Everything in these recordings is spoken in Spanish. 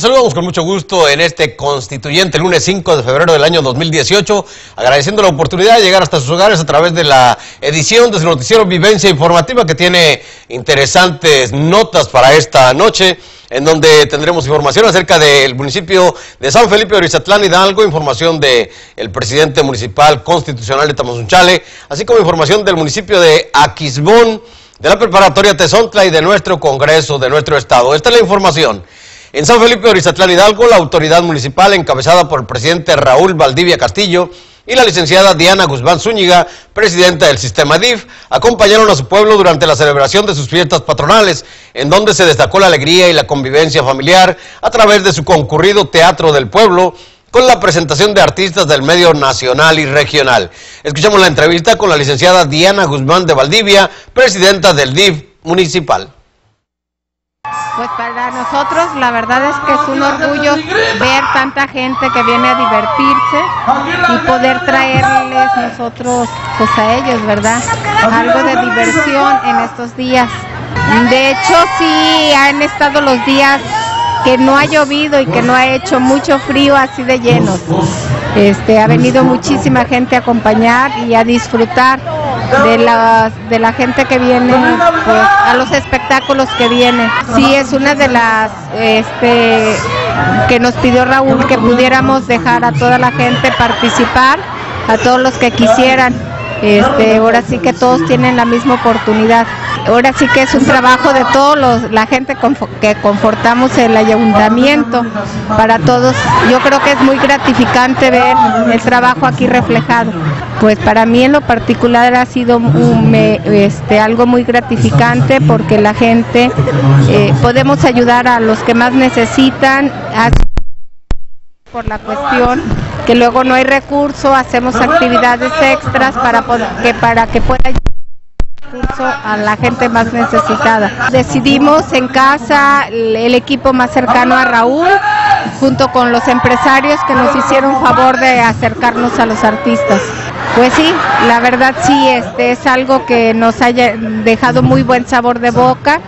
Saludamos con mucho gusto en este constituyente lunes 5 de febrero del año 2018, agradeciendo la oportunidad de llegar hasta sus hogares a través de la edición de su noticiero Vivencia Informativa que tiene interesantes notas para esta noche en donde tendremos información acerca del municipio de San Felipe de Orizatlán Hidalgo, información del el presidente municipal constitucional de Tamazunchale, así como información del municipio de Aquisbón, de la preparatoria Tezontla y de nuestro Congreso, de nuestro Estado. Esta es la información. En San Felipe Orizatlán Hidalgo, la autoridad municipal encabezada por el presidente Raúl Valdivia Castillo y la licenciada Diana Guzmán Zúñiga, presidenta del sistema DIF, acompañaron a su pueblo durante la celebración de sus fiestas patronales, en donde se destacó la alegría y la convivencia familiar a través de su concurrido Teatro del Pueblo, con la presentación de artistas del medio nacional y regional. Escuchamos la entrevista con la licenciada Diana Guzmán de Valdivia, presidenta del DIF municipal. Pues para nosotros la verdad es que es un orgullo ver tanta gente que viene a divertirse y poder traerles nosotros pues a ellos, ¿verdad? Algo de diversión en estos días. De hecho sí han estado los días que no ha llovido y que no ha hecho mucho frío así de llenos. Este, ha venido muchísima gente a acompañar y a disfrutar de la, de la gente que viene pues, a los espectáculos que viene. Sí, es una de las este, que nos pidió Raúl que pudiéramos dejar a toda la gente participar, a todos los que quisieran. Este, ahora sí que todos tienen la misma oportunidad. Ahora sí que es un trabajo de todos los, la gente que confortamos el ayuntamiento para todos. Yo creo que es muy gratificante ver el trabajo aquí reflejado. Pues para mí en lo particular ha sido este, algo muy gratificante porque la gente eh, podemos ayudar a los que más necesitan. Por la cuestión que luego no hay recurso, hacemos actividades extras para que para que pueda recurso a la gente más necesitada. Decidimos en casa el equipo más cercano a Raúl, junto con los empresarios que nos hicieron favor de acercarnos a los artistas. Pues sí, la verdad sí, este es algo que nos haya dejado muy buen sabor de boca,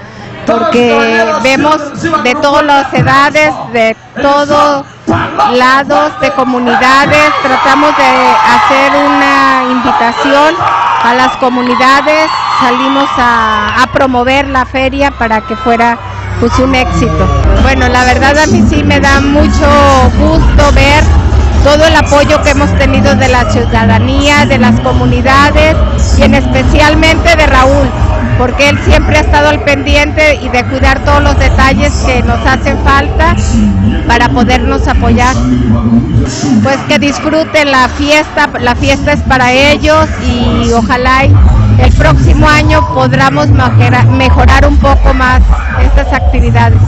porque vemos de todas las edades, de todos lados, de comunidades, tratamos de hacer una invitación a las comunidades, salimos a, promover la feria para que fuera pues un éxito. Bueno, la verdad a mí sí me da mucho gusto ver todo el apoyo que hemos tenido de la ciudadanía, de las comunidades y en especialmente de Raúl, porque él siempre ha estado al pendiente y de cuidar todos los detalles que nos hacen falta para podernos apoyar. Pues que disfruten la fiesta, la fiesta es para ellos y ojalá el próximo año podamos mejorar un poco más estas actividades.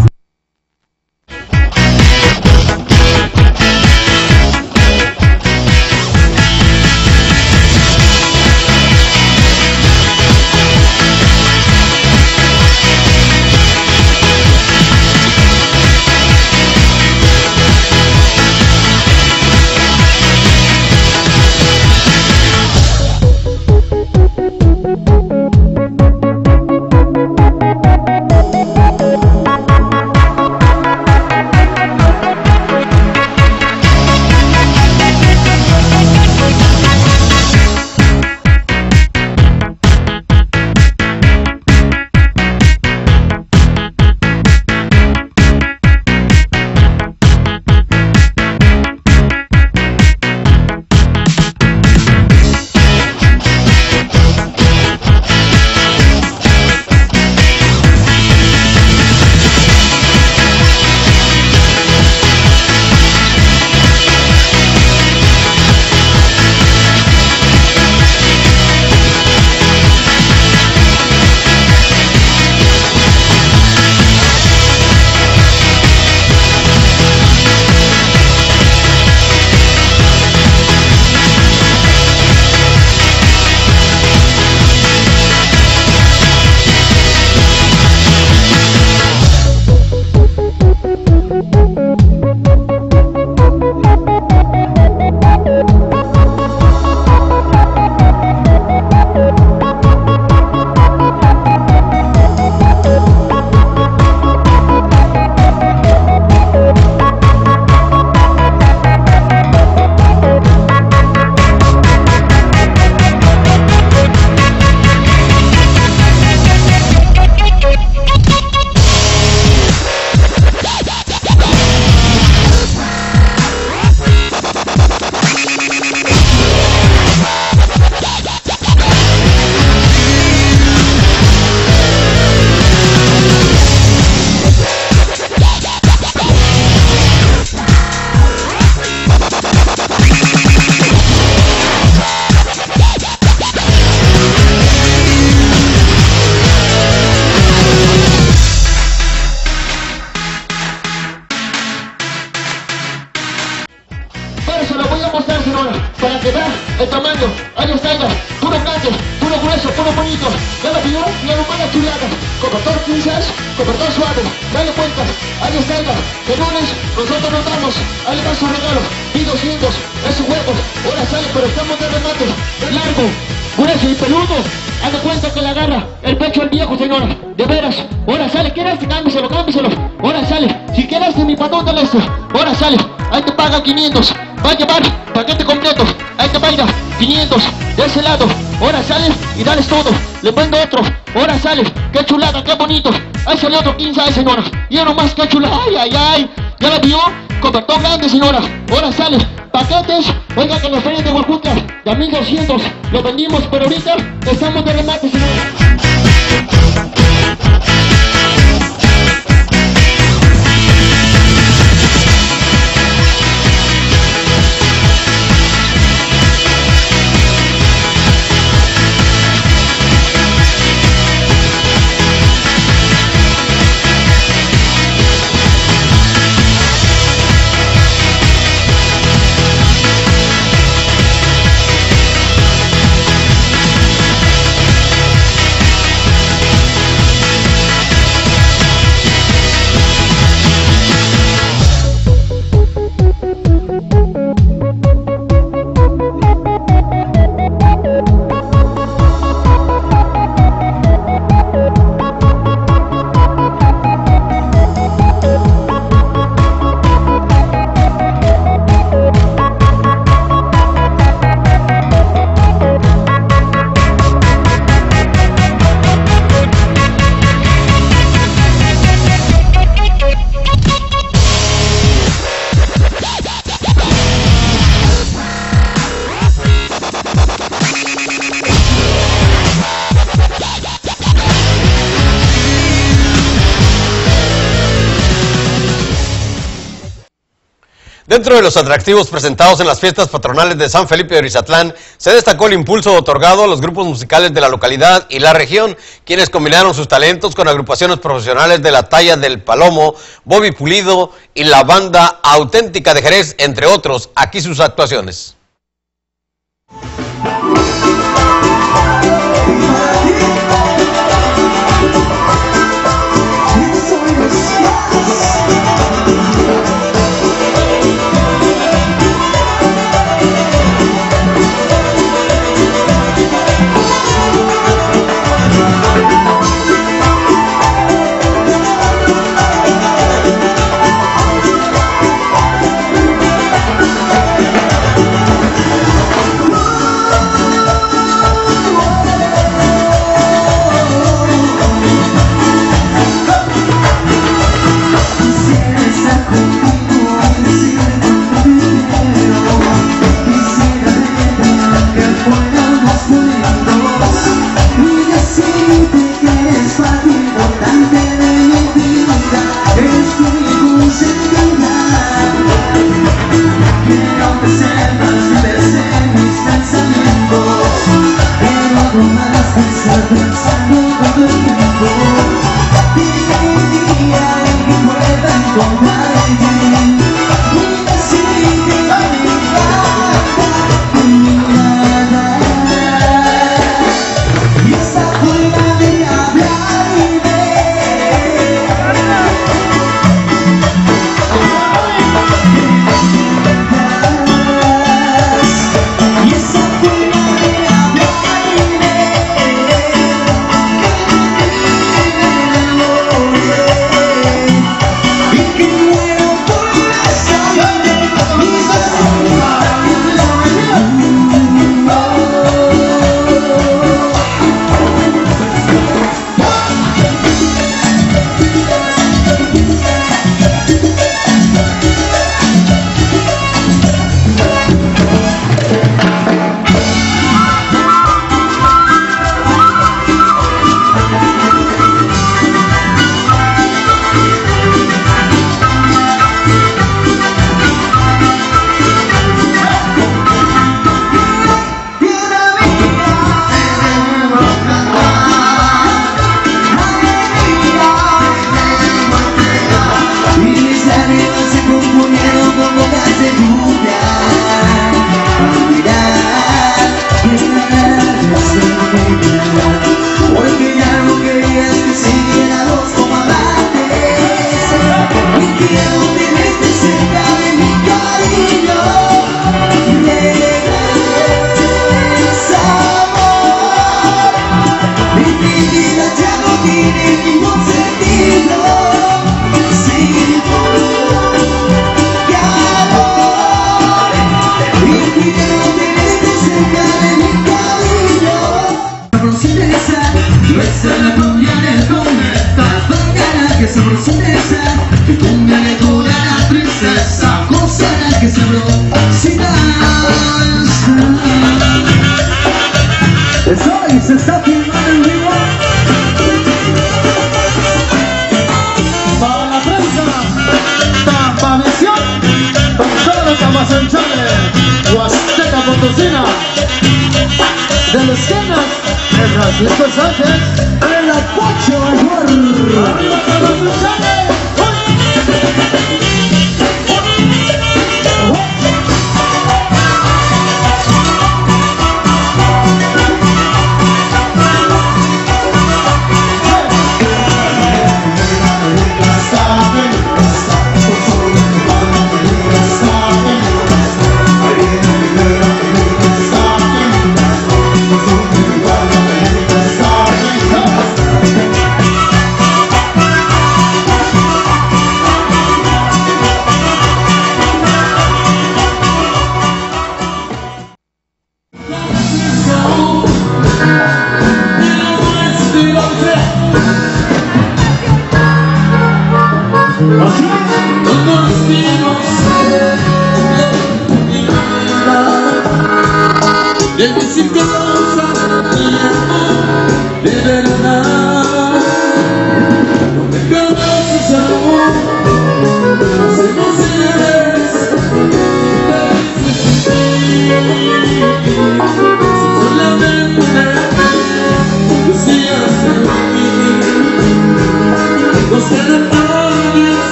Dentro de los atractivos presentados en las fiestas patronales de San Felipe de Orizatlán, se destacó el impulso otorgado a los grupos musicales de la localidad y la región, quienes combinaron sus talentos con agrupaciones profesionales de la talla del Palomo, Bobby Pulido y la banda auténtica de Jerez, entre otros. Aquí sus actuaciones.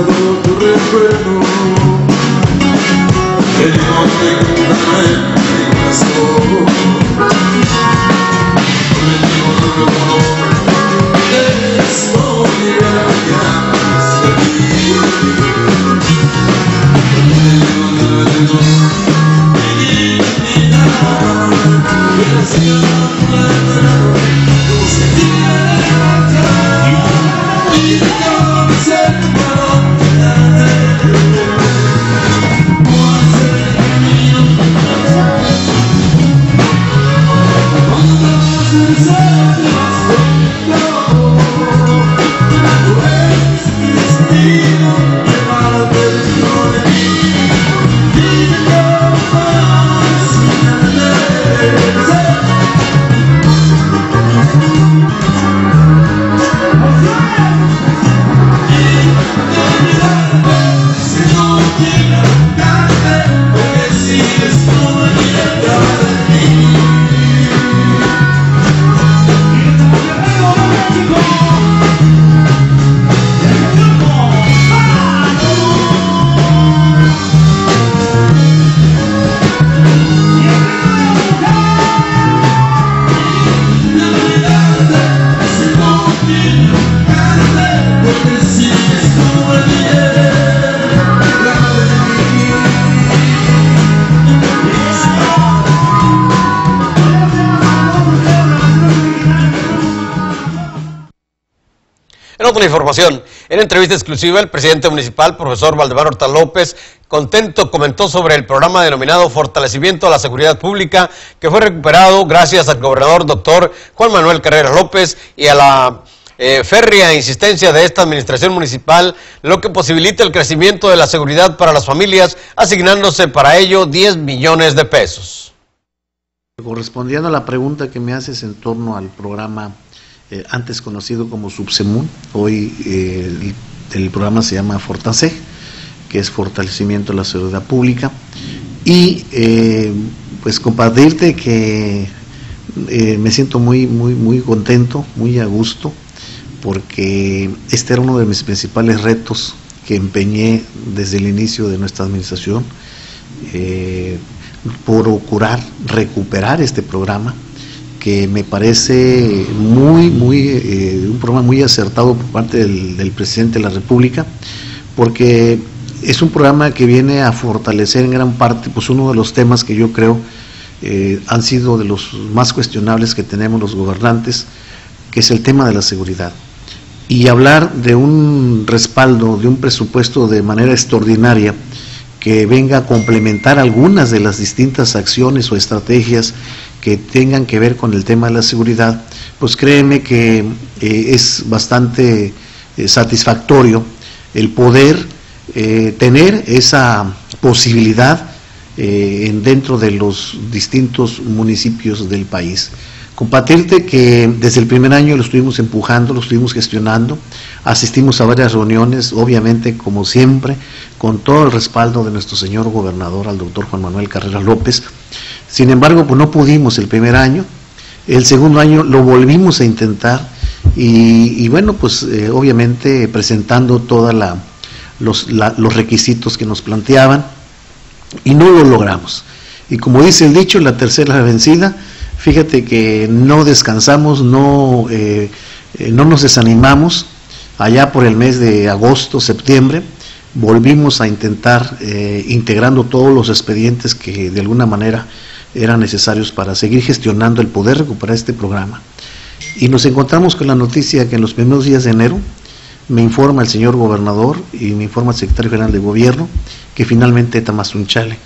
guardado tu recuerdo El no te cura en mi corazón Por el que Thank you. La información. En entrevista exclusiva, el presidente municipal, profesor Valdemar Horta López, contento, comentó sobre el programa denominado Fortalecimiento a la Seguridad Pública, que fue recuperado gracias al gobernador doctor Juan Manuel Carrera López y a la eh, férrea insistencia de esta administración municipal, lo que posibilita el crecimiento de la seguridad para las familias, asignándose para ello 10 millones de pesos. Correspondiendo a la pregunta que me haces en torno al programa eh, antes conocido como Subsemun, hoy eh, el, programa se llama Fortase, que es Fortalecimiento de la Seguridad Pública, y eh, pues compartirte que me siento muy, muy, muy contento, muy a gusto, porque este era uno de mis principales retos que empeñé desde el inicio de nuestra administración procurar recuperar este programa que me parece muy, muy, eh, un programa muy acertado por parte del, presidente de la República, porque es un programa que viene a fortalecer en gran parte, pues uno de los temas que yo creo eh, han sido de los más cuestionables que tenemos los gobernantes, que es el tema de la seguridad. Y hablar de un respaldo, de un presupuesto de manera extraordinaria, que venga a complementar algunas de las distintas acciones o estrategias que tengan que ver con el tema de la seguridad, pues créeme que eh, es bastante eh, satisfactorio el poder eh, tener esa posibilidad dentro de los distintos municipios del país. Compartirte que desde el primer año lo estuvimos empujando, lo estuvimos gestionando, asistimos a varias reuniones, obviamente como siempre, con todo el respaldo de nuestro señor gobernador, al doctor Juan Manuel Carrera López. Sin embargo, pues no pudimos el primer año, el segundo año lo volvimos a intentar y, bueno, pues eh, obviamente presentando todos los, los requisitos que nos planteaban y no lo logramos. Y como dice el dicho, la tercera vencida, Fíjate que no descansamos, no, eh, eh, no nos desanimamos. Allá por el mes de agosto, septiembre, volvimos a intentar integrando todos los expedientes que de alguna manera eran necesarios para seguir gestionando el poder recuperar este programa. Y nos encontramos con la noticia que en los primeros días de enero me informa el señor gobernador y me informa el secretario general de gobierno que finalmente Tamazunchale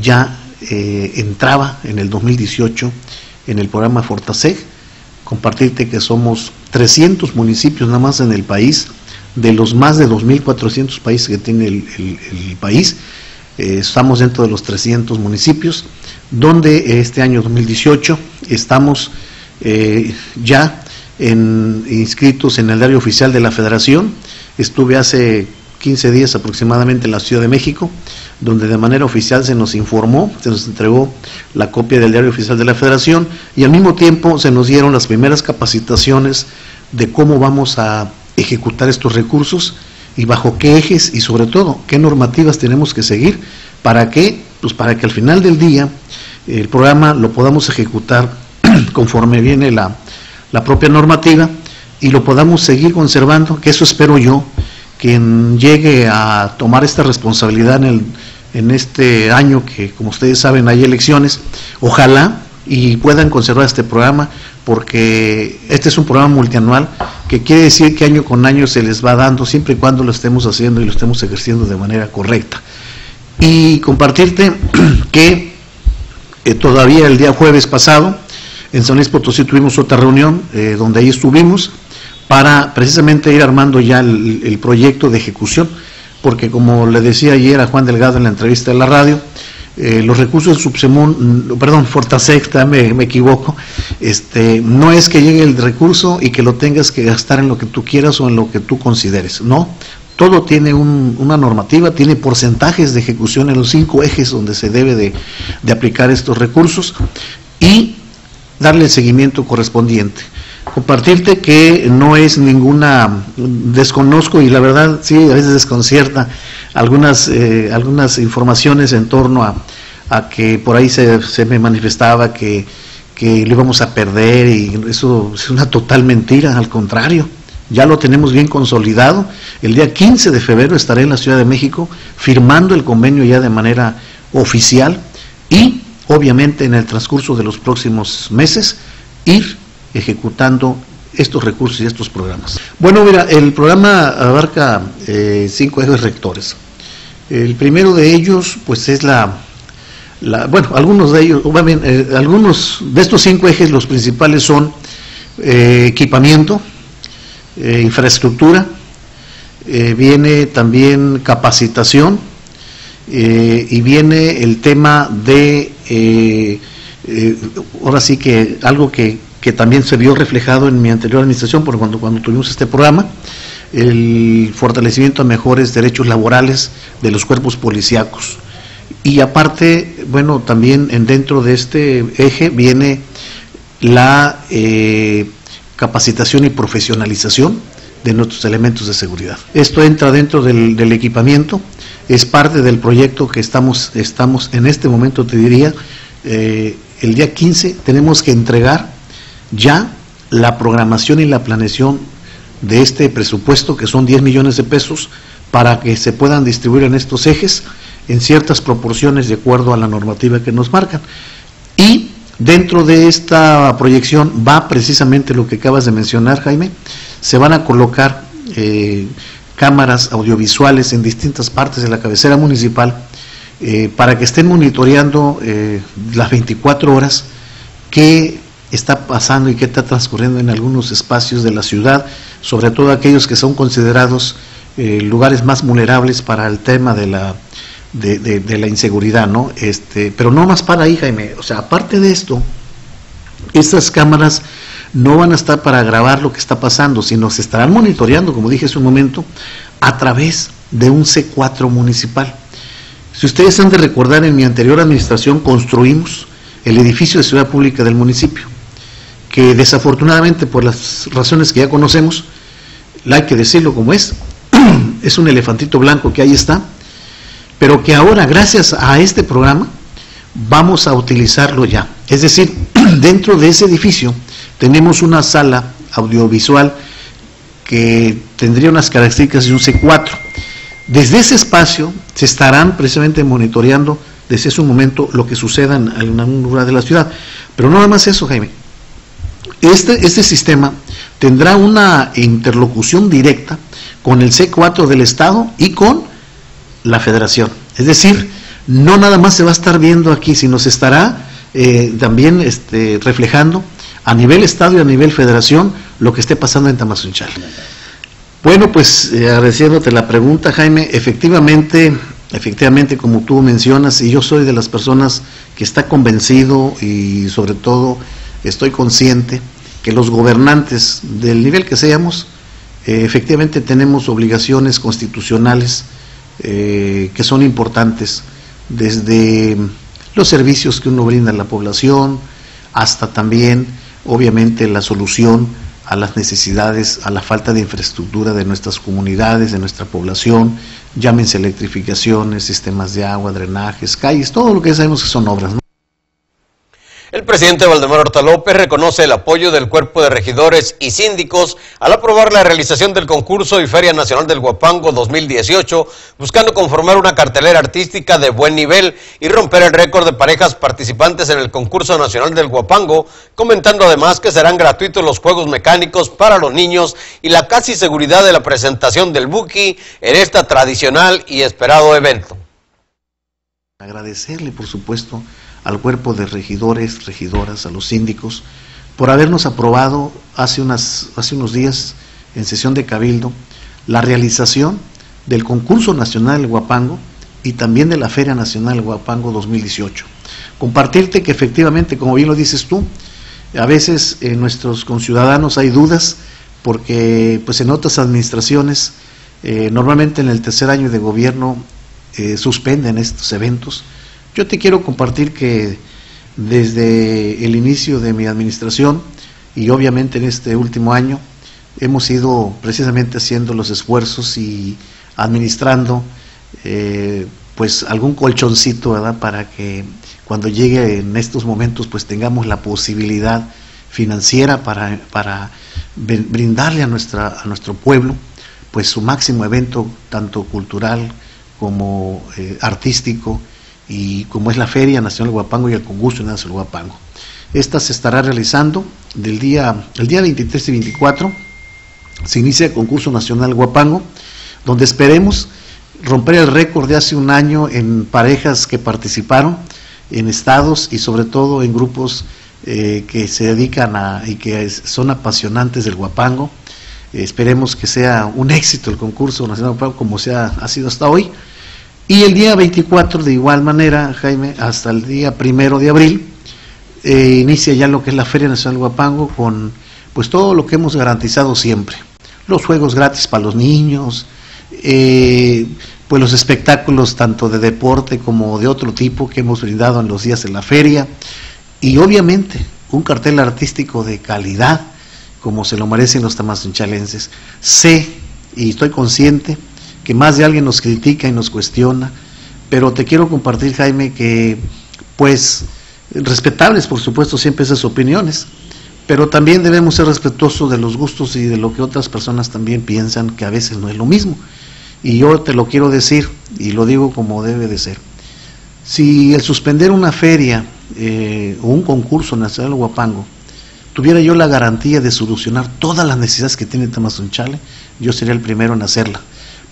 ya entraba en el 2018 en el programa Fortaseg, compartirte que somos 300 municipios nada más en el país, de los más de 2.400 países que tiene el, país, eh, estamos dentro de los 300 municipios, donde este año 2018 estamos eh, ya en, inscritos en el diario oficial de la Federación, estuve hace 15 días aproximadamente en la Ciudad de México, donde de manera oficial se nos informó, se nos entregó la copia del diario oficial de la Federación y al mismo tiempo se nos dieron las primeras capacitaciones de cómo vamos a ejecutar estos recursos y bajo qué ejes y sobre todo qué normativas tenemos que seguir para que, pues para que al final del día el programa lo podamos ejecutar conforme viene la, la propia normativa y lo podamos seguir conservando, que eso espero yo, quien llegue a tomar esta responsabilidad en, el, en este año que, como ustedes saben, hay elecciones, ojalá y puedan conservar este programa, porque este es un programa multianual que quiere decir que año con año se les va dando, siempre y cuando lo estemos haciendo y lo estemos ejerciendo de manera correcta. Y compartirte que eh, todavía el día jueves pasado, en San Luis Potosí tuvimos otra reunión eh, donde ahí estuvimos, para precisamente ir armando ya el, proyecto de ejecución, porque como le decía ayer a Juan Delgado en la entrevista de la radio, eh, los recursos de Subsemón, mm, perdón, Fortasecta, me, me, equivoco, este, no es que llegue el recurso y que lo tengas que gastar en lo que tú quieras o en lo que tú consideres, no, todo tiene una normativa, tiene porcentajes de ejecución en los cinco ejes donde se debe de, de aplicar estos recursos y darle el seguimiento correspondiente compartirte que no es ninguna, desconozco y la verdad sí, a veces desconcierta algunas, eh, algunas informaciones en torno a, que por ahí se, se me manifestaba que, que lo íbamos a perder y eso es una total mentira, al contrario, ya lo tenemos bien consolidado. El día 15 de febrero estaré en la Ciudad de México firmando el convenio ya de manera oficial y obviamente en el transcurso de los próximos meses ir ejecutando estos recursos y estos programas. Bueno, mira, el programa abarca eh, cinco ejes rectores. El primero de ellos, pues es la, bueno, algunos de ellos, eh, algunos de estos cinco ejes, los principales son eh, equipamiento, infraestructura, viene también capacitación y viene el tema de, ahora sí que algo que, que, también se vio reflejado en mi anterior administración, por cuando, cuando tuvimos este programa, el fortalecimiento a mejores derechos laborales de los cuerpos policíacos. Y aparte, bueno, también en dentro de este eje viene la eh, capacitación y profesionalización de nuestros elementos de seguridad. Esto entra dentro del, equipamiento, es parte del proyecto que estamos, estamos en este momento, te diría, eh, el día 15 tenemos que entregar ya la programación y la planeación de este presupuesto, que son 10 millones de pesos, para que se puedan distribuir en estos ejes en ciertas proporciones de acuerdo a la normativa que nos marcan. Y dentro de esta proyección va precisamente lo que acabas de mencionar, Jaime, se van a colocar eh, cámaras audiovisuales en distintas partes de la cabecera municipal eh, para que estén monitoreando eh, las 24 horas qué está pasando y qué está transcurriendo en algunos espacios de la ciudad, sobre todo aquellos que son considerados lugares más vulnerables para el tema de la de, la inseguridad, ¿no? Este, pero no más para ahí, Jaime. O sea, aparte de esto, estas cámaras no van a estar para grabar lo que está pasando, sino se estarán monitoreando, como dije hace un momento, a través de un C4 municipal. Si ustedes han de recordar, en mi anterior administración construimos el edificio de seguridad pública del municipio, que desafortunadamente por las razones que ya conocemos, hay que decirlo como es, es un elefantito blanco que ahí está, pero que ahora gracias a este programa vamos a utilizarlo ya. Es decir, dentro de ese edificio tenemos una sala audiovisual que tendría unas características de un C4. Desde ese espacio se estarán precisamente monitoreando desde ese momento lo que suceda en algún lugar de la ciudad. Pero no nada más eso, Jaime. Este, este sistema tendrá una interlocución directa con el C4 del Estado y con la federación. Es decir, no nada más se va a estar viendo aquí, sino se estará eh, también este, reflejando a nivel Estado y a nivel federación lo que esté pasando en Tamazunchal. Bueno, pues eh, agradeciéndote la pregunta, Jaime, efectivamente, efectivamente, como tú mencionas, y yo soy de las personas que está convencido y sobre todo estoy consciente que los gobernantes del nivel que seamos, eh, efectivamente tenemos obligaciones constitucionales eh, que son importantes, desde los servicios que uno brinda a la población, hasta también, obviamente, la solución a las necesidades, a la falta de infraestructura de nuestras comunidades, de nuestra población, llámense electrificaciones, sistemas de agua, drenajes, calles, todo lo que sabemos que son obras. El presidente Valdemar Horta López reconoce el apoyo del cuerpo de regidores y síndicos al aprobar la realización del concurso y Feria Nacional del Guapango 2018, buscando conformar una cartelera artística de buen nivel y romper el récord de parejas participantes en el concurso nacional del Guapango, comentando además que serán gratuitos los juegos mecánicos para los niños y la casi seguridad de la presentación del Buki en esta tradicional y esperado evento. Agradecerle, por supuesto, al cuerpo de regidores, regidoras, a los síndicos, por habernos aprobado hace, hace unos días en sesión de Cabildo la realización del concurso nacional Guapango y también de la Feria Nacional Guapango 2018. Compartirte que efectivamente, como bien lo dices tú, a veces en nuestros conciudadanos hay dudas porque pues en otras administraciones, eh, normalmente en el tercer año de gobierno, eh, suspenden estos eventos yo te quiero compartir que desde el inicio de mi administración y obviamente en este último año hemos ido precisamente haciendo los esfuerzos y administrando eh, pues algún colchoncito para que cuando llegue en estos momentos pues tengamos la posibilidad financiera para, para brindarle a, nuestra, a nuestro pueblo pues su máximo evento tanto cultural como eh, artístico y como es la Feria Nacional Guapango y el Concurso Nacional Guapango. Esta se estará realizando del día, el día 23 y 24, se inicia el Concurso Nacional Guapango, donde esperemos romper el récord de hace un año en parejas que participaron, en estados y sobre todo en grupos eh, que se dedican a y que son apasionantes del guapango. esperemos que sea un éxito el concurso nacional como sea, ha sido hasta hoy. Y el día 24, de igual manera, Jaime, hasta el día primero de abril, eh, inicia ya lo que es la Feria Nacional Guapango con pues todo lo que hemos garantizado siempre. Los juegos gratis para los niños, eh, pues los espectáculos tanto de deporte como de otro tipo que hemos brindado en los días de la feria y obviamente un cartel artístico de calidad como se lo merecen los tamazunchalenses. Sé y estoy consciente que más de alguien nos critica y nos cuestiona, pero te quiero compartir Jaime que pues respetables por supuesto siempre esas opiniones, pero también debemos ser respetuosos de los gustos y de lo que otras personas también piensan que a veces no es lo mismo. Y yo te lo quiero decir y lo digo como debe de ser. Si el suspender una feria eh, o un concurso nacional Guapango tuviera yo la garantía de solucionar todas las necesidades que tiene Tamazunchale, yo sería el primero en hacerla.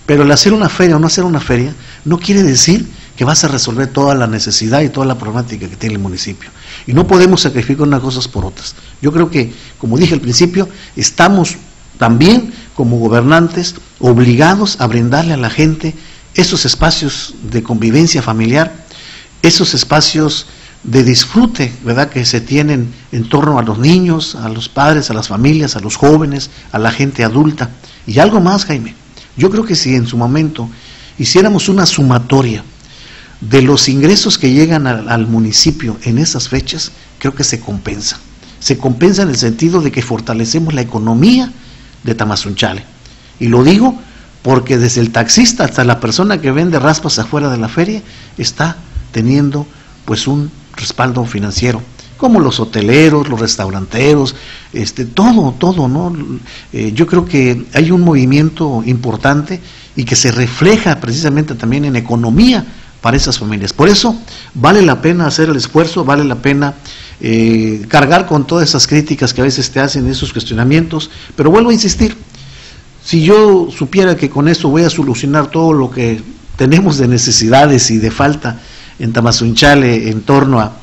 Pero el hacer una feria o no hacer una feria no quiere decir que vas a resolver toda la necesidad y toda la problemática que tiene el municipio. Y no podemos sacrificar unas cosas por otras. Yo creo que, como dije al principio, estamos también como gobernantes obligados a brindarle a la gente esos espacios de convivencia familiar, esos espacios de disfrute, ¿verdad?, que se tienen en torno a los niños, a los padres, a las familias, a los jóvenes, a la gente adulta. Y algo más, Jaime. Yo creo que si en su momento hiciéramos una sumatoria de los ingresos que llegan al, municipio en esas fechas, creo que se compensa. Se compensa en el sentido de que fortalecemos la economía de Tamazunchale. Y lo digo porque desde el taxista hasta la persona que vende raspas afuera de la feria está teniendo pues un respaldo financiero, como los hoteleros, los restauranteros, este, todo, todo, ¿no? Eh, yo creo que hay un movimiento importante y que se refleja precisamente también en economía para esas familias. Por eso vale la pena hacer el esfuerzo, vale la pena eh, cargar con todas esas críticas que a veces te hacen, esos cuestionamientos, pero vuelvo a insistir, si yo supiera que con esto voy a solucionar todo lo que tenemos de necesidades y de falta en Tamazunchale en torno a,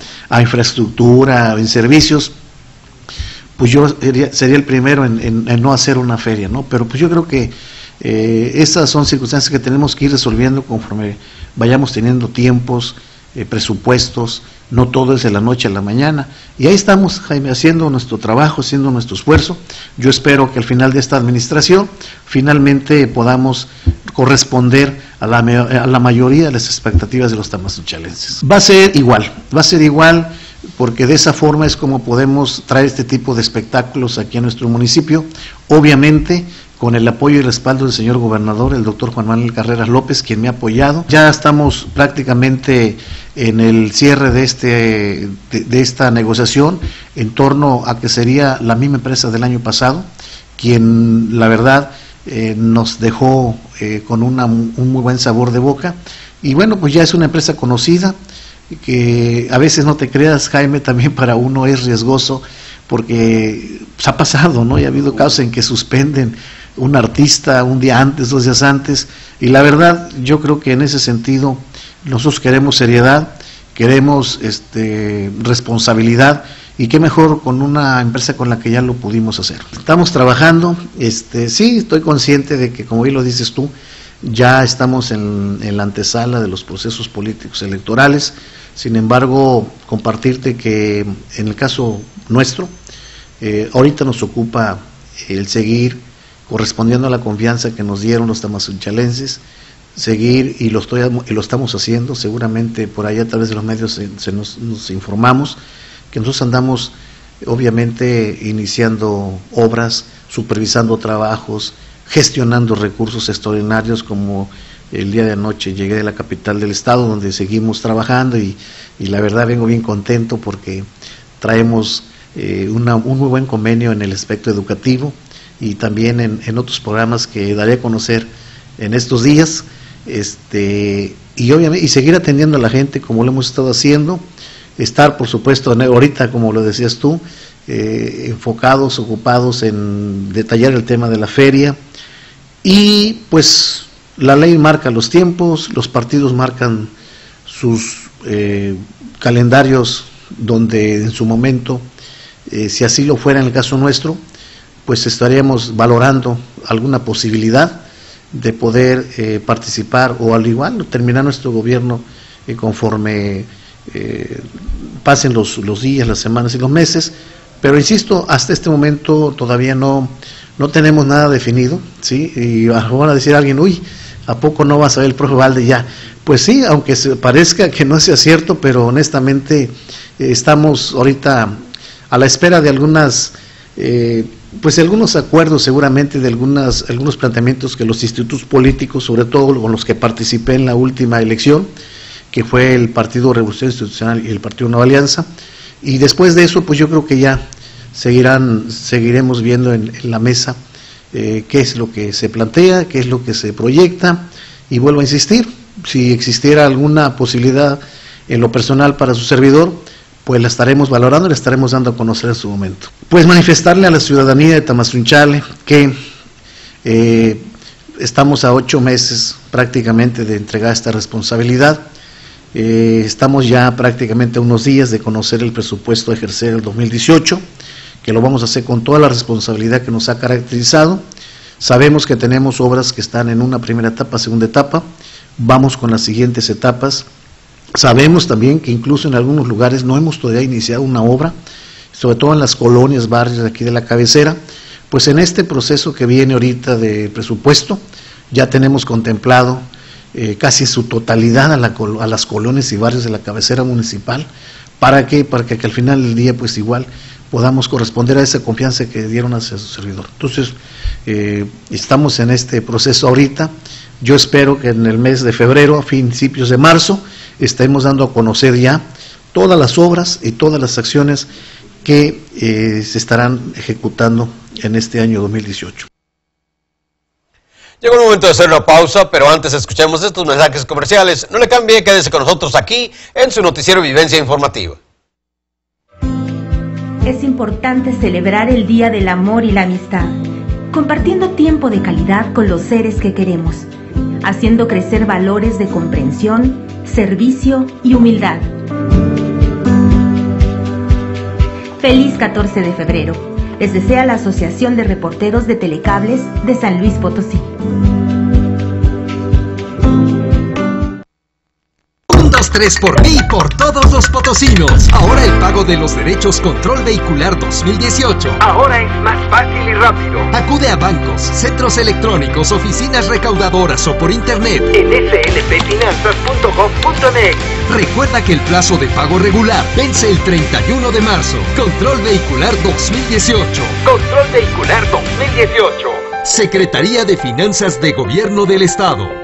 infraestructura, en servicios, pues yo sería, el primero en, no hacer una feria, ¿no? Pero pues yo creo que eh, esas son circunstancias que tenemos que ir resolviendo conforme vayamos teniendo tiempos, eh, presupuestos, no todo es de la noche a la mañana. Y ahí estamos, Jaime, haciendo nuestro trabajo, haciendo nuestro esfuerzo. Yo espero que al final de esta administración finalmente podamos corresponder a la, a la mayoría de las expectativas de los tamazuchalenses. Va a ser igual, va a ser igual porque de esa forma es como podemos traer este tipo de espectáculos aquí a nuestro municipio. Obviamente, con el apoyo y respaldo del señor gobernador, el doctor Juan Manuel Carreras López, quien me ha apoyado. Ya estamos prácticamente en el cierre de, este, de, esta negociación en torno a que sería la misma empresa del año pasado, quien la verdad eh, nos dejó eh, con una, un muy buen sabor de boca. Y bueno, pues ya es una empresa conocida, que a veces no te creas, Jaime, también para uno es riesgoso, porque pues, ha pasado, ¿no? Y ha habido casos en que suspenden un artista un día antes, dos días antes, y la verdad yo creo que en ese sentido nosotros queremos seriedad, queremos este, responsabilidad, y qué mejor con una empresa con la que ya lo pudimos hacer. Estamos trabajando, este, sí, estoy consciente de que, como bien lo dices tú, ya estamos en, la antesala de los procesos políticos electorales, sin embargo, compartirte que en el caso nuestro, eh, ahorita nos ocupa el seguir correspondiendo a la confianza que nos dieron los tamazunchalenses, seguir, y lo, estoy, y lo estamos haciendo, seguramente por allá a través de los medios se, nos, informamos, que nosotros andamos obviamente iniciando obras, supervisando trabajos, gestionando recursos extraordinarios como el día de anoche llegué de la capital del estado donde seguimos trabajando y, la verdad vengo bien contento porque traemos eh, un muy buen convenio en el aspecto educativo, y también en, otros programas que daré a conocer en estos días. Este, y obviamente y seguir atendiendo a la gente como lo hemos estado haciendo, estar por supuesto ahorita como lo decías tú, eh, enfocados, ocupados en detallar el tema de la feria y pues la ley marca los tiempos, los partidos marcan sus eh, calendarios donde en su momento, eh, si así lo fuera en el caso nuestro, pues estaríamos valorando alguna posibilidad de poder eh, participar o al igual terminar nuestro gobierno eh, conforme eh, pasen los, días, las semanas y los meses. Pero insisto, hasta este momento todavía no, no tenemos nada definido, ¿sí? Y van a decir alguien, uy, ¿a poco no va a saber el profe Valde ya? Pues sí, aunque se parezca que no sea cierto, pero honestamente estamos ahorita a la espera de algunas pues algunos acuerdos seguramente de algunas, algunos planteamientos que los institutos políticos, sobre todo con los que participé en la última elección, que fue el Partido Revolución Institucional y el Partido Nueva Alianza, y después de eso, pues yo creo que ya seguirán, seguiremos viendo en, la mesa eh, qué es lo que se plantea, qué es lo que se proyecta, y vuelvo a insistir, si existiera alguna posibilidad en lo personal para su servidor, pues la estaremos valorando y la estaremos dando a conocer en su momento. Pues manifestarle a la ciudadanía de Tamazunchale que eh, estamos a ocho meses prácticamente de entregar esta responsabilidad. Eh, estamos ya prácticamente a unos días de conocer el presupuesto a ejercer el 2018, que lo vamos a hacer con toda la responsabilidad que nos ha caracterizado. Sabemos que tenemos obras que están en una primera etapa, segunda etapa. Vamos con las siguientes etapas Sabemos también que incluso en algunos lugares no hemos todavía iniciado una obra, sobre todo en las colonias, barrios de aquí de la cabecera, pues en este proceso que viene ahorita de presupuesto ya tenemos contemplado eh, casi su totalidad a, a, las colonias y barrios de la cabecera municipal. ¿Para qué? Para que, al final del día pues igual podamos corresponder a esa confianza que dieron hacia su servidor. Entonces, eh, estamos en este proceso ahorita. Yo espero que en el mes de febrero, a principios de marzo, estemos dando a conocer ya todas las obras y todas las acciones que eh, se estarán ejecutando en este año 2018. Llegó el momento de hacer una pausa, pero antes escuchemos estos mensajes comerciales. No le cambie, quédese con nosotros aquí en su noticiero Vivencia Informativa. Es importante celebrar el Día del Amor y la Amistad, compartiendo tiempo de calidad con los seres que queremos, haciendo crecer valores de comprensión, servicio y humildad. Feliz 14 de febrero. Les desea la Asociación de Reporteros de Telecables de San Luis Potosí. Tres por mí y por todos los potosinos. Ahora el pago de los derechos Control Vehicular 2018. Ahora es más fácil y rápido. Acude a bancos, centros electrónicos, oficinas recaudadoras o por internet en slpfinanzas.gov.net. Recuerda que el plazo de pago regular vence el 31 de marzo. Control Vehicular 2018. Control Vehicular 2018. Secretaría de Finanzas de Gobierno del Estado.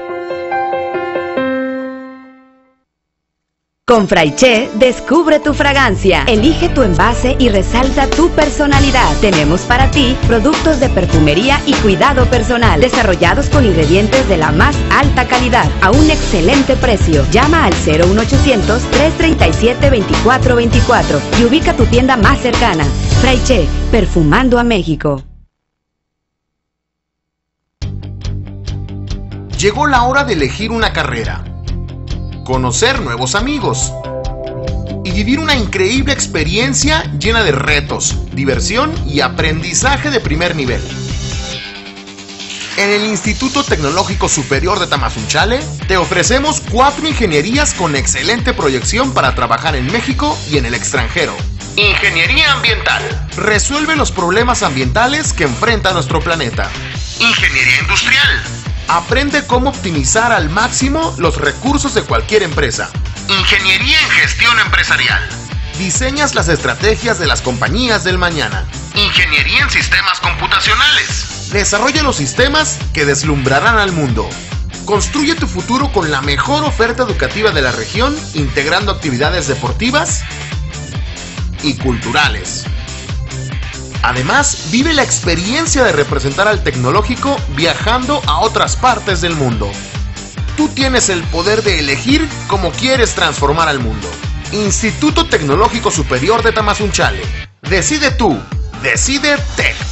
Con Fraiche, descubre tu fragancia, elige tu envase y resalta tu personalidad. Tenemos para ti productos de perfumería y cuidado personal, desarrollados con ingredientes de la más alta calidad, a un excelente precio. Llama al 01800-337-2424 y ubica tu tienda más cercana. Fraiche, perfumando a México. Llegó la hora de elegir una carrera conocer nuevos amigos y vivir una increíble experiencia llena de retos, diversión y aprendizaje de primer nivel. En el Instituto Tecnológico Superior de Tamazunchale te ofrecemos cuatro ingenierías con excelente proyección para trabajar en México y en el extranjero. Ingeniería ambiental. Resuelve los problemas ambientales que enfrenta nuestro planeta. Ingeniería industrial Aprende cómo optimizar al máximo los recursos de cualquier empresa. Ingeniería en gestión empresarial. Diseñas las estrategias de las compañías del mañana. Ingeniería en sistemas computacionales. Desarrolla los sistemas que deslumbrarán al mundo. Construye tu futuro con la mejor oferta educativa de la región, integrando actividades deportivas y culturales. Además, vive la experiencia de representar al tecnológico viajando a otras partes del mundo. Tú tienes el poder de elegir cómo quieres transformar al mundo. Instituto Tecnológico Superior de Tamazunchale. Decide tú. Decide Tech.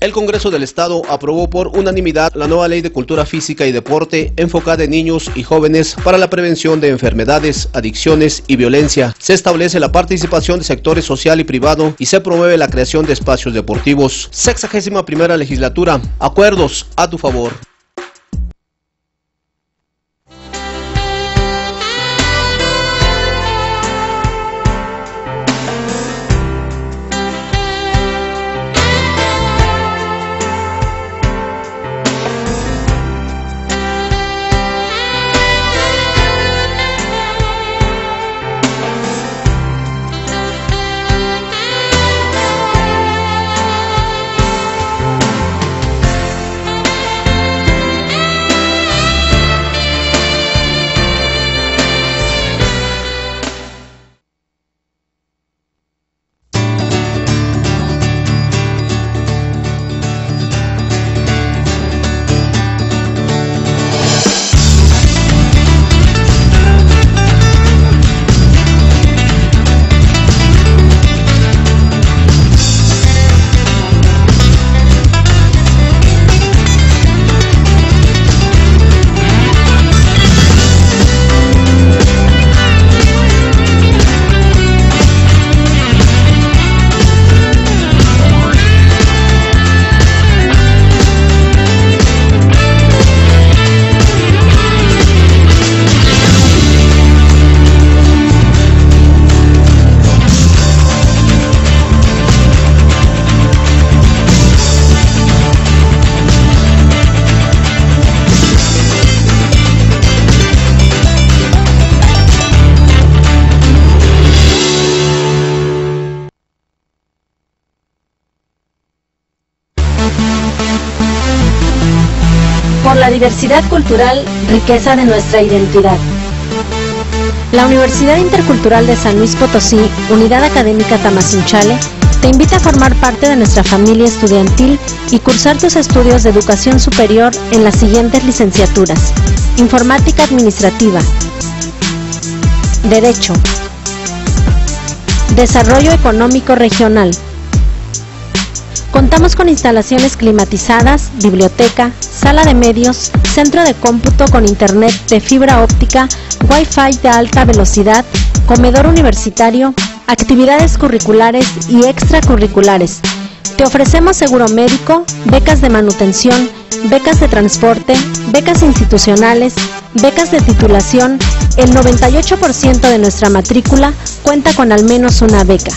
El Congreso del Estado aprobó por unanimidad la nueva Ley de Cultura Física y Deporte enfocada en niños y jóvenes para la prevención de enfermedades, adicciones y violencia. Se establece la participación de sectores social y privado y se promueve la creación de espacios deportivos. Sexagésima primera legislatura. Acuerdos a tu favor. Diversidad cultural, riqueza de nuestra identidad. La Universidad Intercultural de San Luis Potosí, Unidad Académica Tamazunchale, te invita a formar parte de nuestra familia estudiantil y cursar tus estudios de educación superior en las siguientes licenciaturas. Informática Administrativa, Derecho, Desarrollo Económico Regional. Contamos con instalaciones climatizadas, biblioteca, sala de medios, centro de cómputo con internet de fibra óptica, Wi-Fi de alta velocidad, comedor universitario, actividades curriculares y extracurriculares. Te ofrecemos seguro médico, becas de manutención, becas de transporte, becas institucionales, becas de titulación. El 98% de nuestra matrícula cuenta con al menos una beca.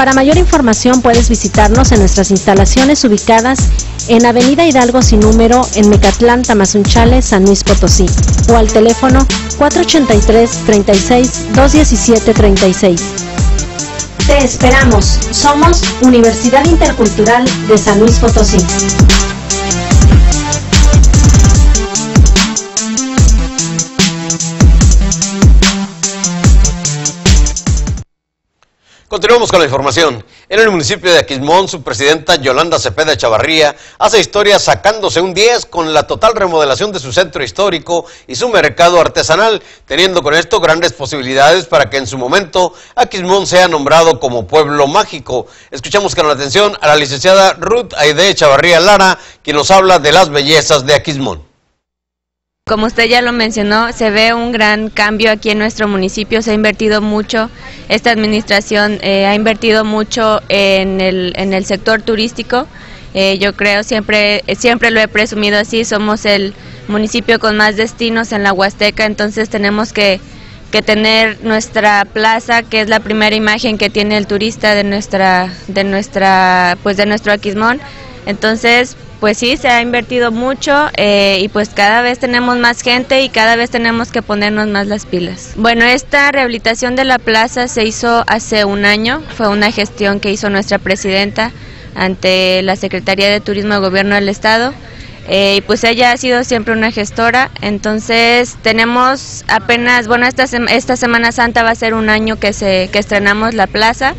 Para mayor información puedes visitarnos en nuestras instalaciones ubicadas en Avenida Hidalgo sin número en Mecatlán, Tamazunchale, San Luis Potosí o al teléfono 483 36 217 36. Te esperamos. Somos Universidad Intercultural de San Luis Potosí. Continuamos con la información. En el municipio de Aquismón, su presidenta Yolanda Cepeda Chavarría hace historia sacándose un 10 con la total remodelación de su centro histórico y su mercado artesanal, teniendo con esto grandes posibilidades para que en su momento Aquismón sea nombrado como pueblo mágico. Escuchamos con atención a la licenciada Ruth Aide Chavarría Lara, quien nos habla de las bellezas de Aquismón. Como usted ya lo mencionó, se ve un gran cambio aquí en nuestro municipio, se ha invertido mucho, esta administración eh, ha invertido mucho en el, en el sector turístico, eh, yo creo, siempre, siempre lo he presumido así, somos el municipio con más destinos en la Huasteca, entonces tenemos que, que tener nuestra plaza, que es la primera imagen que tiene el turista de nuestra, de nuestra, pues de nuestro Aquismón, entonces pues sí, se ha invertido mucho eh, y pues cada vez tenemos más gente y cada vez tenemos que ponernos más las pilas. Bueno, esta rehabilitación de la plaza se hizo hace un año, fue una gestión que hizo nuestra presidenta ante la Secretaría de Turismo de Gobierno del Estado. Eh, y pues ella ha sido siempre una gestora, entonces tenemos apenas, bueno, esta, esta Semana Santa va a ser un año que, se, que estrenamos la plaza,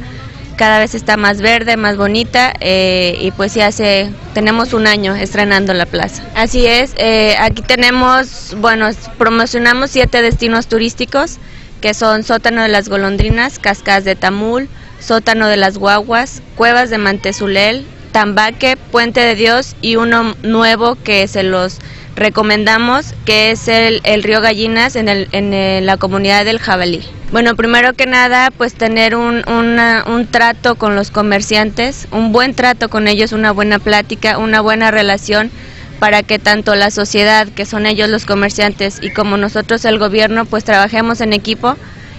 cada vez está más verde, más bonita eh, y pues ya hace, tenemos un año estrenando la plaza. Así es, eh, aquí tenemos, bueno, promocionamos siete destinos turísticos que son Sótano de las Golondrinas, Cascadas de Tamul, Sótano de las Guaguas, Cuevas de Mantezulel, Tambaque, Puente de Dios y uno nuevo que se los recomendamos, que es el, río Gallinas en, el, en la comunidad del Jabalí. Bueno, primero que nada, pues tener un, un trato con los comerciantes, un buen trato con ellos, una buena plática, una buena relación para que tanto la sociedad, que son ellos los comerciantes, y como nosotros el gobierno, pues trabajemos en equipo.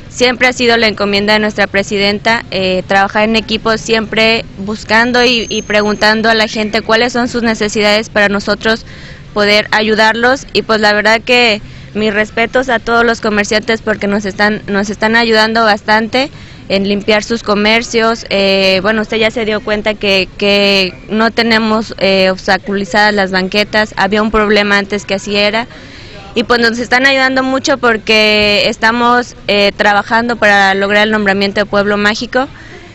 Siempre ha sido la encomienda de nuestra presidenta, eh, trabajar en equipo siempre buscando y preguntando a la gente cuáles son sus necesidades para nosotros poder ayudarlos y pues la verdad que mis respetos a todos los comerciantes porque nos están, nos están ayudando bastante en limpiar sus comercios. Eh, bueno, usted ya se dio cuenta que, que no tenemos eh, obstaculizadas las banquetas, había un problema antes que así era. Y pues nos están ayudando mucho porque estamos eh, trabajando para lograr el nombramiento de Pueblo Mágico.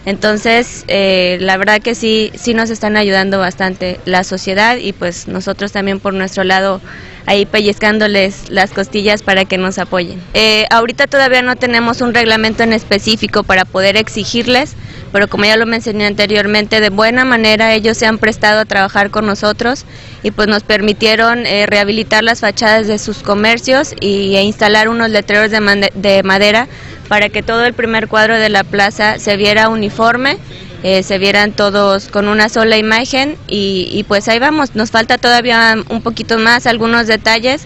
Entonces, eh, la verdad que sí, sí nos están ayudando bastante la sociedad y pues nosotros también por nuestro lado ahí pellizcándoles las costillas para que nos apoyen. Eh, ahorita todavía no tenemos un reglamento en específico para poder exigirles, pero como ya lo mencioné anteriormente, de buena manera ellos se han prestado a trabajar con nosotros y pues nos permitieron eh, rehabilitar las fachadas de sus comercios y, e instalar unos letreros de madera para que todo el primer cuadro de la plaza se viera uniforme, eh, se vieran todos con una sola imagen y, pues ahí vamos, nos falta todavía un poquito más, algunos detalles,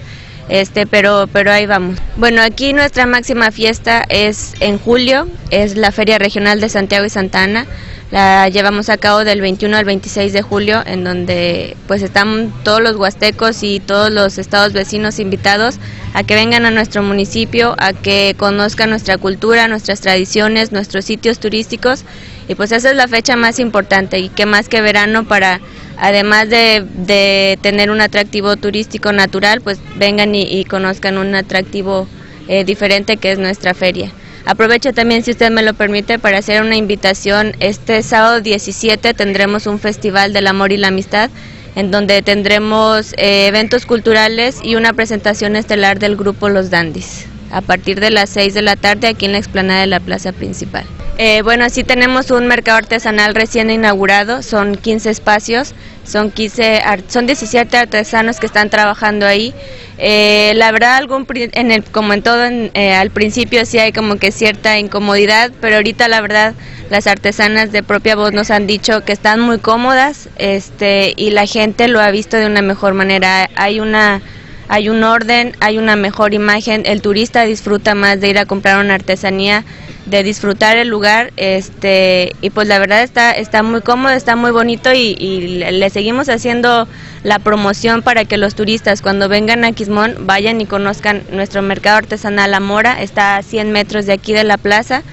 este, pero, pero ahí vamos. Bueno, aquí nuestra máxima fiesta es en julio, es la Feria Regional de Santiago y Santana. La llevamos a cabo del 21 al 26 de julio, en donde pues están todos los huastecos y todos los estados vecinos invitados a que vengan a nuestro municipio, a que conozcan nuestra cultura, nuestras tradiciones, nuestros sitios turísticos. Y pues esa es la fecha más importante y qué más que verano para, además de, tener un atractivo turístico natural, pues vengan y, conozcan un atractivo eh, diferente que es nuestra feria. Aprovecho también, si usted me lo permite, para hacer una invitación. Este sábado 17 tendremos un Festival del Amor y la Amistad, en donde tendremos eh, eventos culturales y una presentación estelar del grupo Los Dandis, a partir de las 6 de la tarde aquí en la explanada de la plaza principal. Eh, bueno, así tenemos un mercado artesanal recién inaugurado, son 15 espacios, son, 15, son 17 artesanos que están trabajando ahí. Eh, la verdad, algún, en el, como en todo, eh, al principio sí hay como que cierta incomodidad, pero ahorita la verdad las artesanas de propia voz nos han dicho que están muy cómodas este, y la gente lo ha visto de una mejor manera. Hay una hay un orden, hay una mejor imagen, el turista disfruta más de ir a comprar una artesanía de disfrutar el lugar este y pues la verdad está está muy cómodo está muy bonito y, le seguimos haciendo la promoción para que los turistas cuando vengan a Quismón vayan y conozcan nuestro mercado artesanal Amora. Está a 100 metros de aquí de la plaza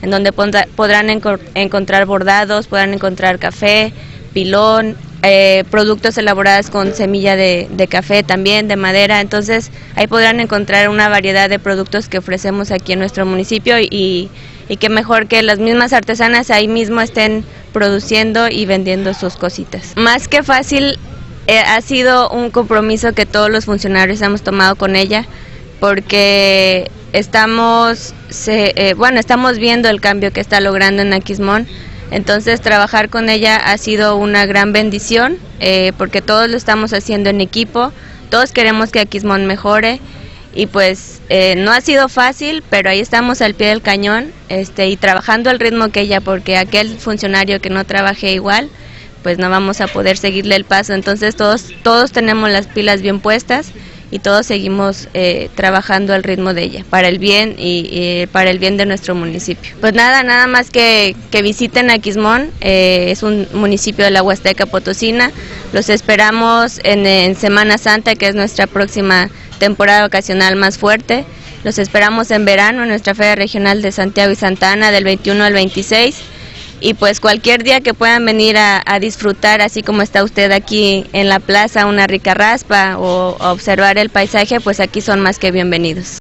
en donde podrán encontrar bordados podrán encontrar café pilón eh, productos elaborados con semilla de, café también, de madera, entonces ahí podrán encontrar una variedad de productos que ofrecemos aquí en nuestro municipio y, y que mejor que las mismas artesanas ahí mismo estén produciendo y vendiendo sus cositas. Más que fácil, eh, ha sido un compromiso que todos los funcionarios hemos tomado con ella porque estamos, eh, bueno, estamos viendo el cambio que está logrando en Aquismón entonces trabajar con ella ha sido una gran bendición eh, porque todos lo estamos haciendo en equipo, todos queremos que Aquismón mejore y pues eh, no ha sido fácil, pero ahí estamos al pie del cañón este, y trabajando al ritmo que ella porque aquel funcionario que no trabaje igual pues no vamos a poder seguirle el paso, entonces todos, todos tenemos las pilas bien puestas y todos seguimos eh, trabajando al ritmo de ella, para el bien y, para el bien de nuestro municipio. Pues nada, nada más que, que visiten a Quismón, eh, es un municipio de la Huasteca Potosina, los esperamos en, Semana Santa, que es nuestra próxima temporada ocasional más fuerte. Los esperamos en verano en nuestra Feria Regional de Santiago y Santana del 21 al 26 y pues cualquier día que puedan venir a, disfrutar, así como está usted aquí en la plaza, una rica raspa o observar el paisaje, pues aquí son más que bienvenidos.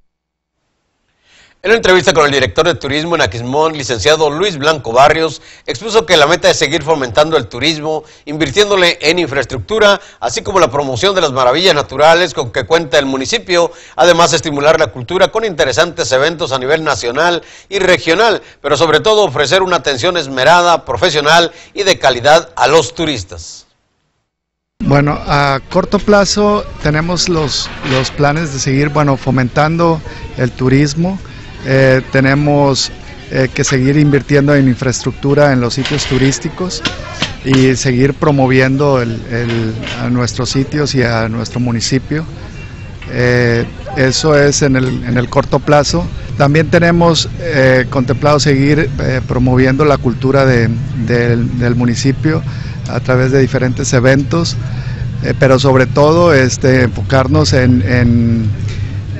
En una entrevista con el director de turismo en Aquismón, licenciado Luis Blanco Barrios, expuso que la meta es seguir fomentando el turismo, invirtiéndole en infraestructura, así como la promoción de las maravillas naturales con que cuenta el municipio, además estimular la cultura con interesantes eventos a nivel nacional y regional, pero sobre todo ofrecer una atención esmerada, profesional y de calidad a los turistas. Bueno, a corto plazo tenemos los, los planes de seguir bueno, fomentando el turismo, eh, tenemos eh, que seguir invirtiendo en infraestructura en los sitios turísticos y seguir promoviendo a nuestros sitios y a nuestro municipio. Eh, eso es en el, corto plazo. También tenemos contemplado seguir promoviendo la cultura del, municipio a través de diferentes eventos, pero sobre todo este, enfocarnos en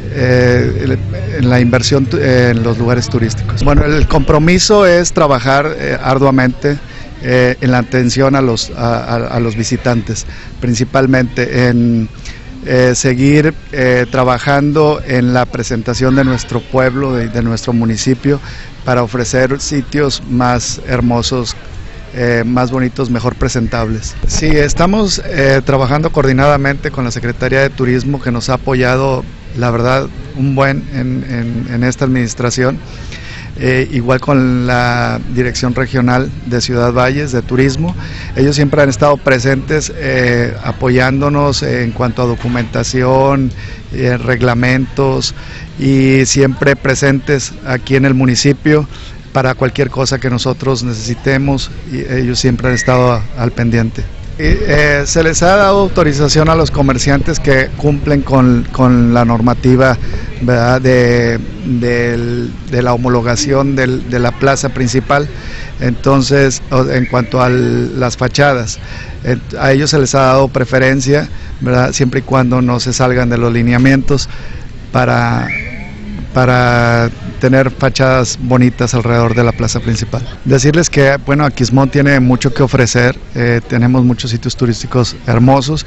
eh, en la inversión en los lugares turísticos. Bueno, el compromiso es trabajar eh, arduamente eh, en la atención a los, a, los visitantes, principalmente en seguir trabajando en la presentación de nuestro pueblo, de, nuestro municipio, para ofrecer sitios más hermosos más bonitos, mejor presentables. Sí, estamos trabajando coordinadamente con la Secretaría de Turismo que nos ha apoyado la verdad, un buen en, esta administración. Eh, igual con la Dirección Regional de Ciudad Valles de Turismo. Ellos siempre han estado presentes eh, apoyándonos en cuanto a documentación, eh, reglamentos y siempre presentes aquí en el municipio para cualquier cosa que nosotros necesitemos y ellos siempre han estado al pendiente. Eh, se les ha dado autorización a los comerciantes que cumplen con, la normativa De, la homologación de la plaza principal, entonces en cuanto a las fachadas, a ellos se les ha dado preferencia, siempre y cuando no se salgan de los lineamientos para para tener fachadas bonitas alrededor de la plaza principal. Decirles que, bueno, Aquismón tiene mucho que ofrecer, eh, tenemos muchos sitios turísticos hermosos.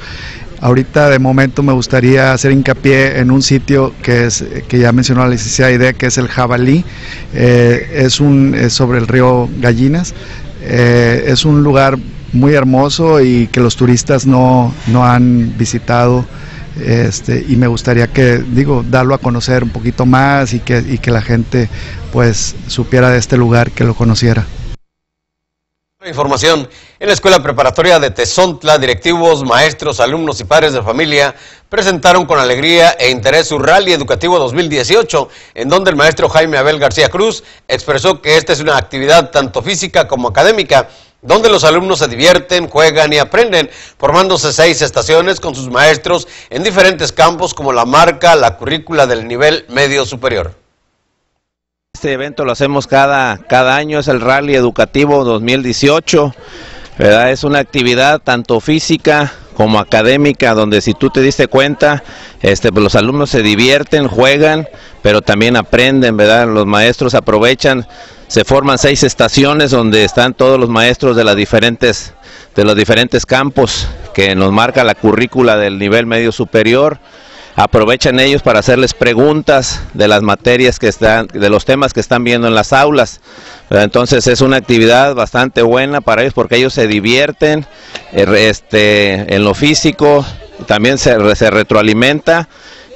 Ahorita de momento me gustaría hacer hincapié en un sitio que es que ya mencionó la licenciada Idea, que es el Jabalí, eh, es un sobre el río Gallinas, eh, es un lugar muy hermoso y que los turistas no, no han visitado este, y me gustaría que, digo, darlo a conocer un poquito más y que, que la gente pues supiera de este lugar, que lo conociera. Información. En la Escuela Preparatoria de Tezontla, directivos, maestros, alumnos y padres de familia presentaron con alegría e interés su Rally Educativo 2018, en donde el maestro Jaime Abel García Cruz expresó que esta es una actividad tanto física como académica donde los alumnos se divierten, juegan y aprenden, formándose seis estaciones con sus maestros en diferentes campos como la marca, la currícula del nivel medio superior. Este evento lo hacemos cada, cada año, es el Rally Educativo 2018, ¿verdad? es una actividad tanto física como académica, donde si tú te diste cuenta, este, pues los alumnos se divierten, juegan, pero también aprenden, ¿verdad? Los maestros aprovechan se forman seis estaciones donde están todos los maestros de las diferentes de los diferentes campos que nos marca la currícula del nivel medio superior aprovechan ellos para hacerles preguntas de las materias que están, de los temas que están viendo en las aulas. Entonces es una actividad bastante buena para ellos porque ellos se divierten eh, este, en lo físico, también se, se retroalimenta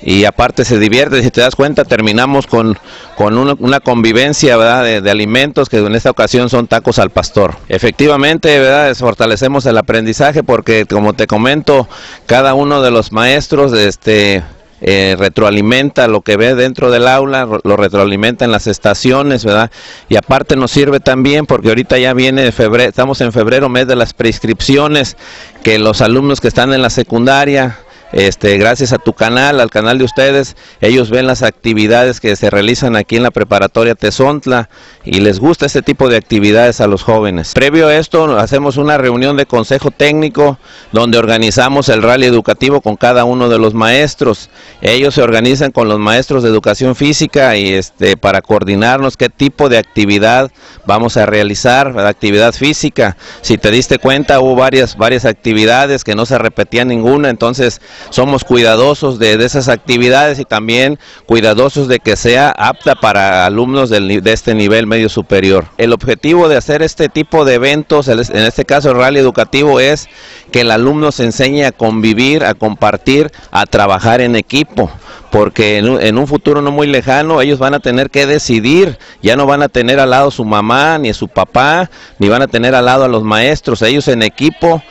y aparte se divierte, si te das cuenta terminamos con, con una, convivencia ¿verdad? De, alimentos que en esta ocasión son tacos al pastor. Efectivamente, ¿verdad? fortalecemos el aprendizaje porque como te comento, cada uno de los maestros este, eh, retroalimenta lo que ve dentro del aula, lo retroalimenta en las estaciones, ¿verdad? Y aparte nos sirve también porque ahorita ya viene febrero, estamos en febrero, mes de las prescripciones, que los alumnos que están en la secundaria, este, gracias a tu canal, al canal de ustedes, ellos ven las actividades que se realizan aquí en la preparatoria Tezontla y les gusta este tipo de actividades a los jóvenes. Previo a esto, hacemos una reunión de consejo técnico donde organizamos el rally educativo con cada uno de los maestros. Ellos se organizan con los maestros de educación física y este, para coordinarnos qué tipo de actividad vamos a realizar, actividad física. Si te diste cuenta, hubo varias, varias actividades que no se repetían ninguna, entonces somos cuidadosos de, esas actividades y también cuidadosos de que sea apta para alumnos de este nivel medio superior. El objetivo de hacer este tipo de eventos, en este caso el rally educativo, es que el alumno se enseñe a convivir, a compartir, a trabajar en equipo porque en un, futuro no muy lejano ellos van a tener que decidir, ya no van a tener al lado su mamá ni a su papá, ni van a tener al lado a los maestros, ellos en equipo,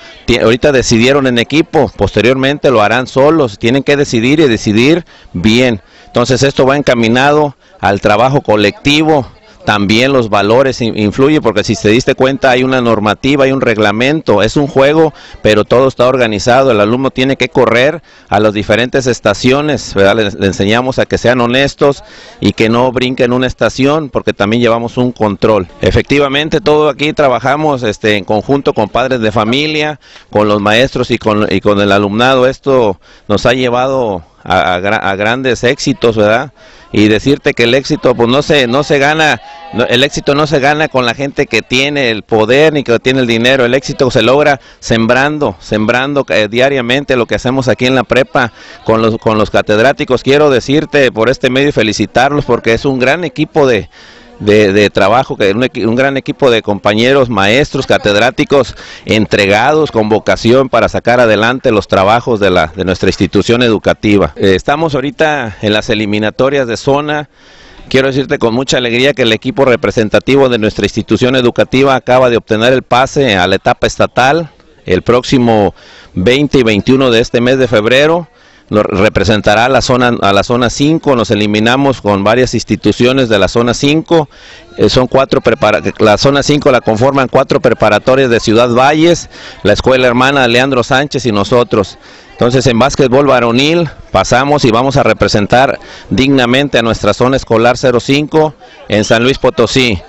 ahorita decidieron en equipo, posteriormente lo harán solos, tienen que decidir y decidir bien. Entonces esto va encaminado al trabajo colectivo, también los valores influyen porque si se diste cuenta hay una normativa, hay un reglamento, es un juego, pero todo está organizado, el alumno tiene que correr a las diferentes estaciones, Le, enseñamos a que sean honestos y que no brinquen una estación porque también llevamos un control. Efectivamente, todo aquí trabajamos este, en conjunto con padres de familia, con los maestros y con, y con el alumnado, esto nos ha llevado a, a grandes éxitos, ¿verdad? Y decirte que el éxito pues no se no se gana el éxito no se gana con la gente que tiene el poder ni que tiene el dinero. El éxito se logra sembrando sembrando eh, diariamente lo que hacemos aquí en la prepa con los con los catedráticos. Quiero decirte por este medio y felicitarlos porque es un gran equipo de de, trabajo, que un, un, gran equipo de compañeros, maestros, catedráticos entregados con vocación para sacar adelante los trabajos de, la, de nuestra institución educativa. Eh, estamos ahorita en las eliminatorias de zona. Quiero decirte con mucha alegría que el equipo representativo de nuestra institución educativa acaba de obtener el pase a la etapa estatal el próximo 20 y 21 de este mes de febrero representará a la zona a la zona 5, nos eliminamos con varias instituciones de la zona 5, eh, son cuatro la zona 5 la conforman cuatro preparatorias de Ciudad Valles, la escuela hermana Leandro Sánchez y nosotros. Entonces en básquetbol varonil pasamos y vamos a representar dignamente a nuestra zona escolar 05 en San Luis Potosí.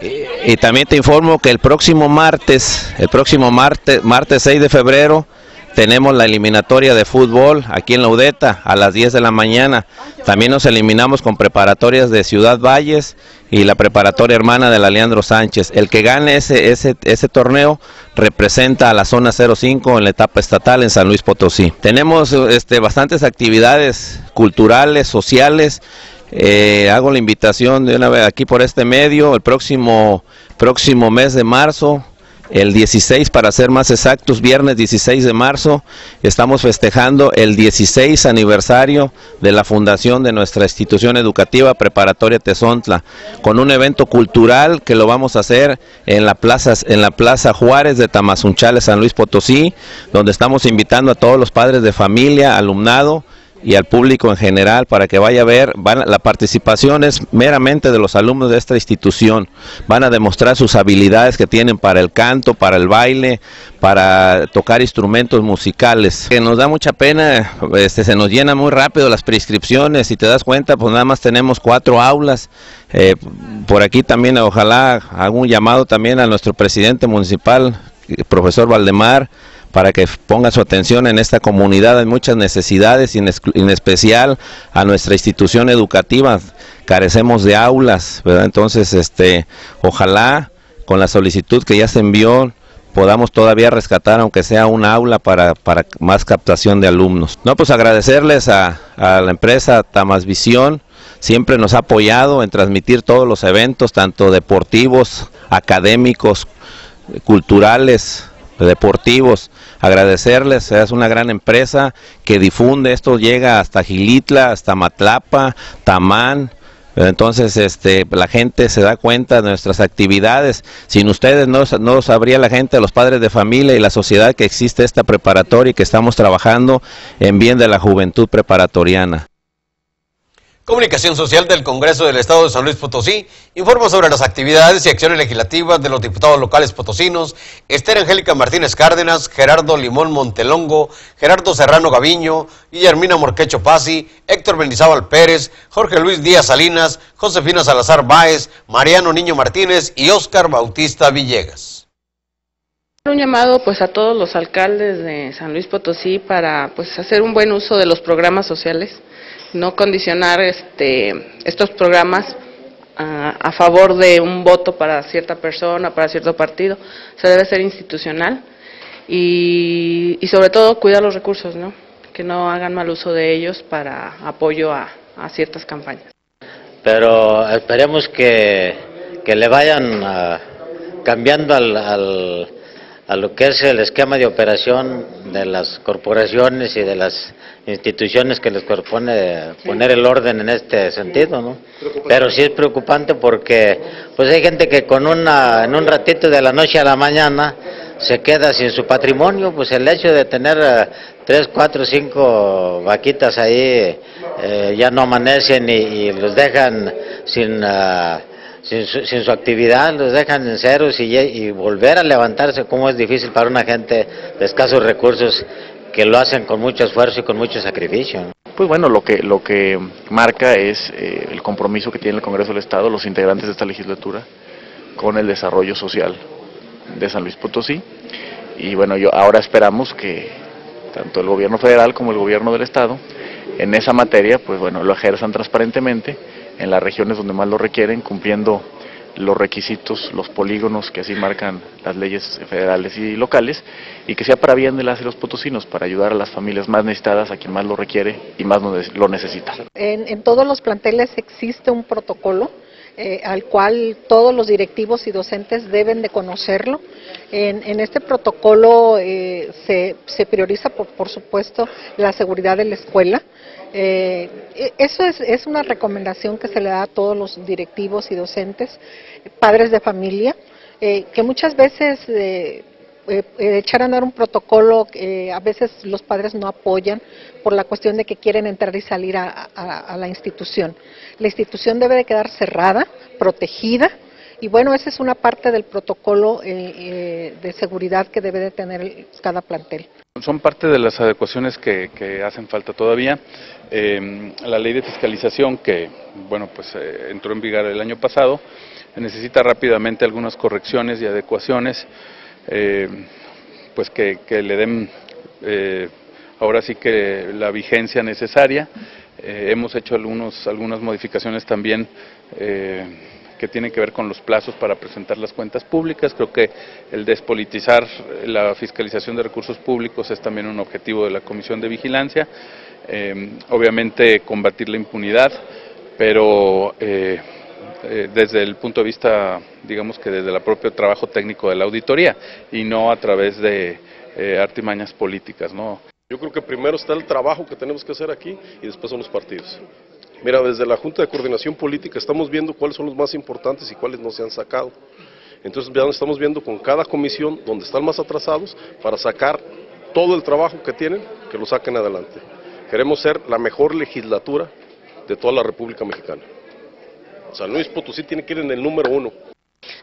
Y, y también te informo que el próximo martes, el próximo martes, martes 6 de febrero, tenemos la eliminatoria de fútbol aquí en la Udeta a las 10 de la mañana. También nos eliminamos con preparatorias de Ciudad Valles y la preparatoria hermana de la Leandro Sánchez. El que gane ese, ese, ese torneo representa a la zona 05 en la etapa estatal en San Luis Potosí. Tenemos este, bastantes actividades culturales, sociales. Eh, hago la invitación de una vez aquí por este medio, el próximo, próximo mes de marzo, el 16 para ser más exactos, viernes 16 de marzo, estamos festejando el 16 aniversario de la fundación de nuestra institución educativa preparatoria Tezontla, con un evento cultural que lo vamos a hacer en la plaza, en la plaza Juárez de Tamazunchales, San Luis Potosí, donde estamos invitando a todos los padres de familia, alumnado, y al público en general para que vaya a ver, van, la participación es meramente de los alumnos de esta institución, van a demostrar sus habilidades que tienen para el canto, para el baile, para tocar instrumentos musicales. Que nos da mucha pena, este, se nos llenan muy rápido las prescripciones, si te das cuenta, pues nada más tenemos cuatro aulas. Eh, por aquí también ojalá hago un llamado también a nuestro presidente municipal, profesor Valdemar, para que ponga su atención en esta comunidad. Hay muchas necesidades y en, especial a nuestra institución educativa. Carecemos de aulas, ¿verdad? Entonces, este, ojalá con la solicitud que ya se envió podamos todavía rescatar, aunque sea un aula para, para más captación de alumnos. No, pues agradecerles a, a la empresa Tamas Visión, siempre nos ha apoyado en transmitir todos los eventos, tanto deportivos, académicos, culturales, deportivos. Agradecerles, es una gran empresa que difunde, esto llega hasta Gilitla, hasta Matlapa, Tamán. Entonces, este, la gente se da cuenta de nuestras actividades. Sin ustedes no, no sabría la gente, los padres de familia y la sociedad que existe esta preparatoria y que estamos trabajando en bien de la juventud preparatoriana. Comunicación Social del Congreso del Estado de San Luis Potosí informa sobre las actividades y acciones legislativas de los diputados locales potosinos Esther Angélica Martínez Cárdenas, Gerardo Limón Montelongo, Gerardo Serrano Gaviño, Guillermina Morquecho Pasi, Héctor Bendizábal Pérez, Jorge Luis Díaz Salinas, Josefina Salazar Báez, Mariano Niño Martínez y Óscar Bautista Villegas. Un llamado pues a todos los alcaldes de San Luis Potosí para pues hacer un buen uso de los programas sociales no condicionar este, estos programas a, favor de un voto para cierta persona, para cierto partido, se debe ser institucional y, sobre todo cuidar los recursos, ¿no? que no hagan mal uso de ellos para apoyo a, ciertas campañas. Pero esperemos que, que le vayan ah, cambiando al, a lo que es el esquema de operación de las corporaciones y de las instituciones que les corresponde poner el orden en este sentido, ¿no? Pero sí es preocupante porque pues hay gente que con una en un ratito de la noche a la mañana se queda sin su patrimonio, pues el hecho de tener eh, tres, cuatro, cinco vaquitas ahí eh, ya no amanecen y, y los dejan sin, uh, sin, su, sin, su, actividad, los dejan en ceros y, volver a levantarse, como es difícil para una gente de escasos recursos que lo hacen con mucho esfuerzo y con mucho sacrificio. Pues bueno, lo que, lo que marca es eh, el compromiso que tiene el Congreso del Estado, los integrantes de esta legislatura, con el desarrollo social de San Luis Potosí. Y bueno, yo ahora esperamos que tanto el gobierno federal como el gobierno del Estado en esa materia, pues bueno, lo ejerzan transparentemente en las regiones donde más lo requieren, cumpliendo los requisitos, los polígonos que así marcan las leyes federales y locales, y que sea para bien de las y los potosinos, para ayudar a las familias más necesitadas, a quien más lo requiere y más lo necesita. En, en todos los planteles existe un protocolo eh, al cual todos los directivos y docentes deben de conocerlo. En, en este protocolo eh, se, se, prioriza, por, por, supuesto, la seguridad de la escuela. Eh, eso es, es, una recomendación que se le da a todos los directivos y docentes, padres de familia, eh, que muchas veces eh, echar a andar un protocolo a veces los padres no apoyan por la cuestión de que quieren entrar y salir a, la institución. La institución debe de quedar cerrada, protegida, y bueno, esa es una parte del protocolo eh, eh, de seguridad que debe de tener cada plantel. Son parte de las adecuaciones que, que hacen falta todavía. Eh, la ley de fiscalización que, bueno, pues eh, entró en vigor el año pasado, necesita rápidamente algunas correcciones y adecuaciones, eh, pues que, que, le den ahora sí que la vigencia necesaria. hemos hecho algunos, algunas modificaciones también que tienen que ver con los plazos para presentar las cuentas públicas. Creo que el despolitizar la fiscalización de recursos públicos es también un objetivo de la Comisión de Vigilancia. Eh, obviamente combatir la impunidad, pero eh, eh, desde el punto de vista, digamos que desde el propio trabajo técnico de la auditoría y no a través de eh, artimañas políticas. ¿no? Yo creo que primero está el trabajo que tenemos que hacer aquí y después son los partidos. Mira, desde la Junta de Coordinación Política estamos viendo cuáles son los más importantes y cuáles no se han sacado. Entonces ya estamos viendo con cada comisión donde están más atrasados para sacar todo el trabajo que tienen, que lo saquen adelante. Queremos ser la mejor legislatura de toda la República Mexicana. San Luis Potosí tiene que ir en el número uno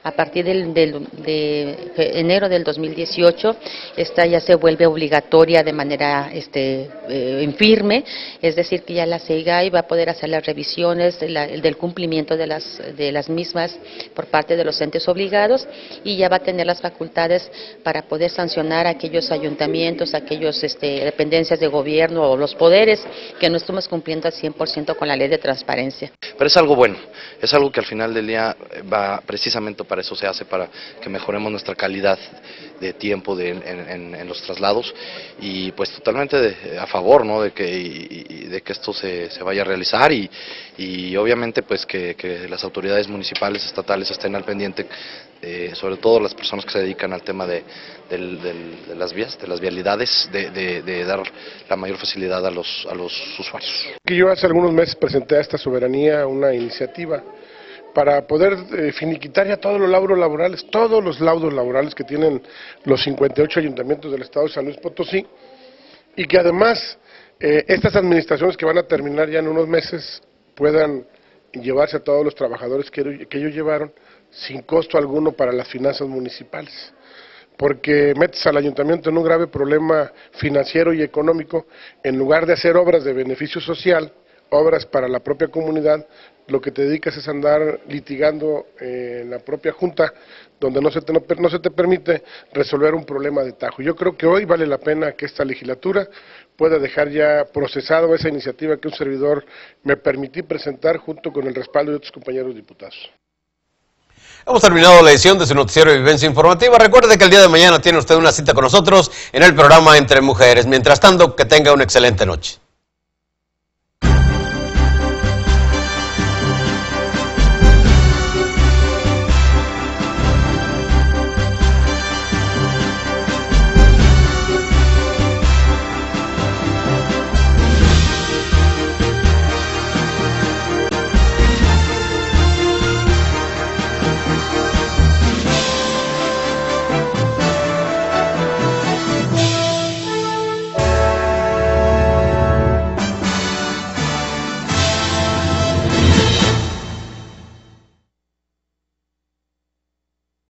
a partir del, de enero del 2018, esta ya se vuelve obligatoria de manera este, eh, firme, es decir, que ya la CEIGAI va a poder hacer las revisiones del cumplimiento de las, de las mismas por parte de los entes obligados y ya va a tener las facultades para poder sancionar a aquellos ayuntamientos, aquellas este, dependencias de gobierno o los poderes que no estamos cumpliendo al 100% con la ley de transparencia. Pero es algo bueno, es algo que al final del día va precisamente para eso se hace, para que mejoremos nuestra calidad de tiempo de, en, en, en, los traslados y pues totalmente de, a favor ¿no? de, que, y, y de que esto se, se, vaya a realizar y, y obviamente pues que, que, las autoridades municipales, estatales estén al pendiente, eh, sobre todo las personas que se dedican al tema de, del, de las vías, de las vialidades, de, dar la mayor facilidad a los, a los usuarios. Yo hace algunos meses presenté a esta soberanía una iniciativa para poder eh, finiquitar ya todos los laudos laborales, todos los laudos laborales que tienen los 58 ayuntamientos del Estado de San Luis Potosí, y que además eh, estas administraciones que van a terminar ya en unos meses puedan llevarse a todos los trabajadores que, que ellos llevaron sin costo alguno para las finanzas municipales. Porque metes al ayuntamiento en un grave problema financiero y económico, en lugar de hacer obras de beneficio social, obras para la propia comunidad, lo que te dedicas es andar litigando eh, en la propia Junta, donde no se, te, no, se te permite resolver un problema de tajo. Yo creo que hoy vale la pena que esta legislatura pueda dejar ya procesado esa iniciativa que un servidor me permití presentar junto con el respaldo de otros compañeros diputados. Hemos terminado la edición de su noticiero de Vivencia Informativa. Recuerde que el día de mañana tiene usted una cita con nosotros en el programa Entre Mujeres. Mientras tanto, que tenga una excelente noche.